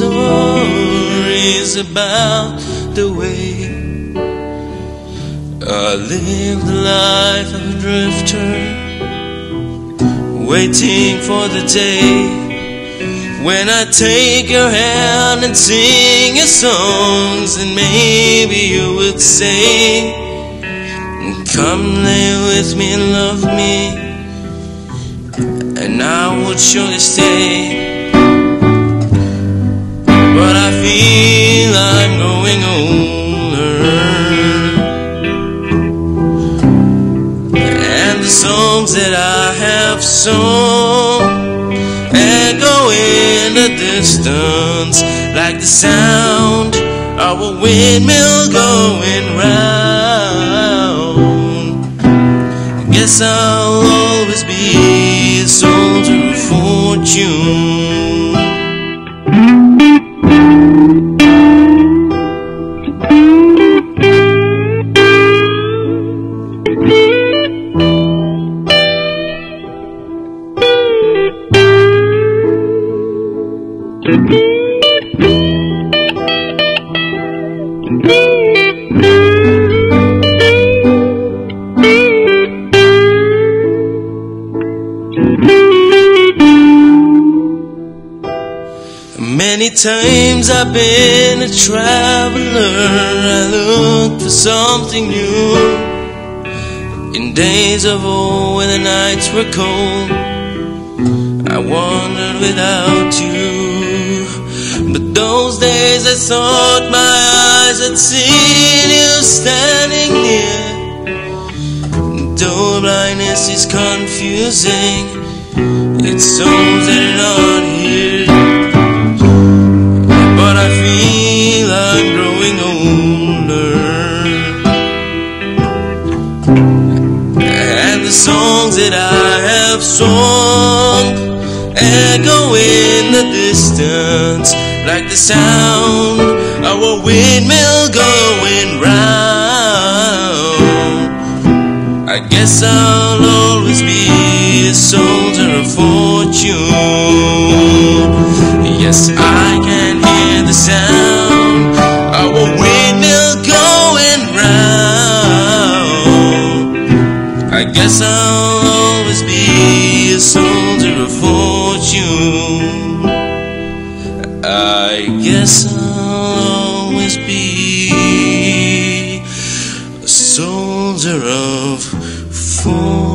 stories about the way I lived the life of a drifter, waiting for the day when I take your hand and sing your songs, and maybe you would say, Come lay with me and love me and I would surely stay. But I feel I'm growing older, and the songs that I have sung echo in the distance like the sound of a windmill going round. Guess I'll Many times I've been a traveler. I looked for something new. In days of old when the nights were cold, I wandered without you. But those days I thought my eyes had seen you standing near. Though blindness is confusing, it's are not here. But I feel I'm growing older. And the songs that I have sung echo in the distance like the sound of a windmill going round. I guess I'll always be a soldier of fortune. Yes, I can hear the sound of a windmill going round. I guess I'll 风